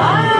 아.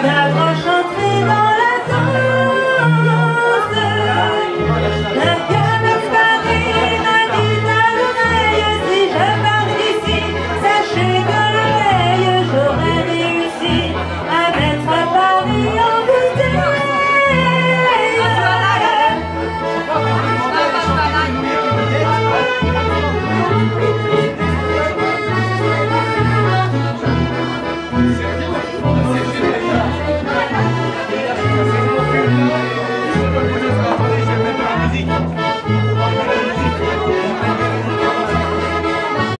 Peut-être je prie dans